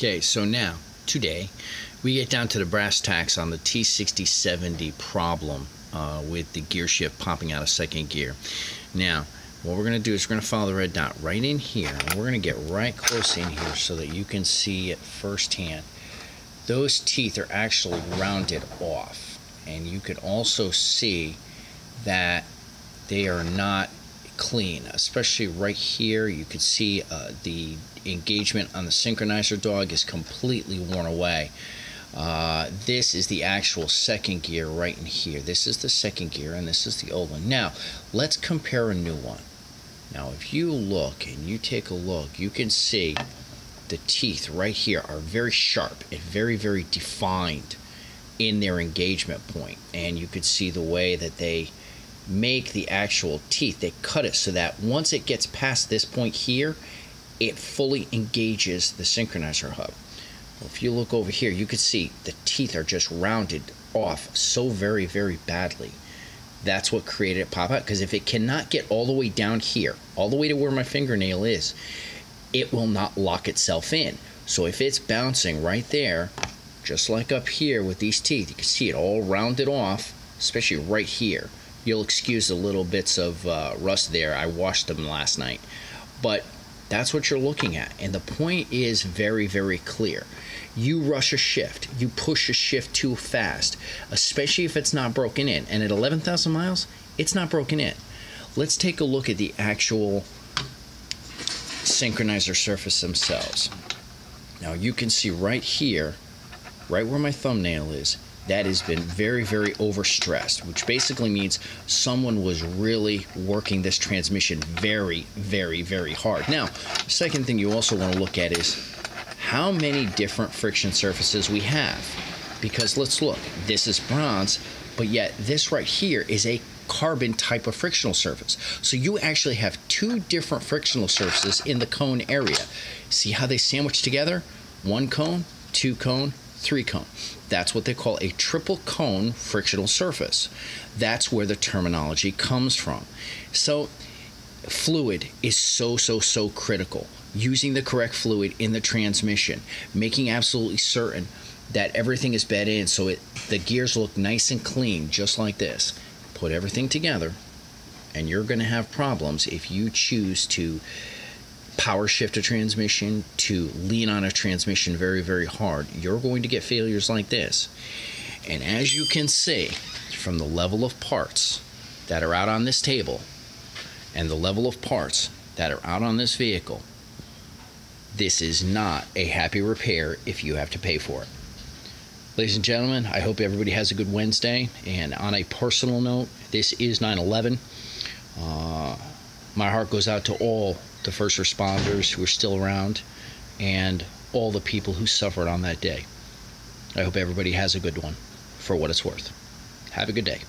Okay, so now, today, we get down to the brass tacks on the T6070 problem uh, with the gear shift popping out of second gear. Now, what we're going to do is we're going to follow the red dot right in here, and we're going to get right close in here so that you can see it firsthand. Those teeth are actually rounded off, and you can also see that they are not clean, especially right here. You can see uh, the engagement on the synchronizer dog is completely worn away. Uh, this is the actual second gear right in here. This is the second gear and this is the old one. Now, let's compare a new one. Now, if you look and you take a look, you can see the teeth right here are very sharp and very, very defined in their engagement point. And you could see the way that they make the actual teeth. They cut it so that once it gets past this point here, it fully engages the synchronizer hub. Well, if you look over here, you can see the teeth are just rounded off so very, very badly. That's what created it pop out. Because if it cannot get all the way down here, all the way to where my fingernail is, it will not lock itself in. So if it's bouncing right there, just like up here with these teeth, you can see it all rounded off, especially right here. You'll excuse the little bits of uh, rust there. I washed them last night. But that's what you're looking at. And the point is very, very clear. You rush a shift, you push a shift too fast, especially if it's not broken in. And at 11,000 miles, it's not broken in. Let's take a look at the actual synchronizer surface themselves. Now you can see right here, right where my thumbnail is, that has been very, very overstressed, which basically means someone was really working this transmission very, very, very hard. Now, second thing you also want to look at is how many different friction surfaces we have. Because let's look, this is bronze, but yet this right here is a carbon type of frictional surface. So you actually have two different frictional surfaces in the cone area. See how they sandwich together? One cone, two cone, three cone. That's what they call a triple cone frictional surface. That's where the terminology comes from. So, fluid is so, so, so critical. Using the correct fluid in the transmission, making absolutely certain that everything is bed in so it the gears look nice and clean, just like this. Put everything together, and you're going to have problems if you choose to power shift a transmission to lean on a transmission very, very hard, you're going to get failures like this. And as you can see from the level of parts that are out on this table and the level of parts that are out on this vehicle, this is not a happy repair if you have to pay for it. Ladies and gentlemen, I hope everybody has a good Wednesday. And on a personal note, this is 9 11. Uh, my heart goes out to all the first responders who are still around, and all the people who suffered on that day. I hope everybody has a good one for what it's worth. Have a good day.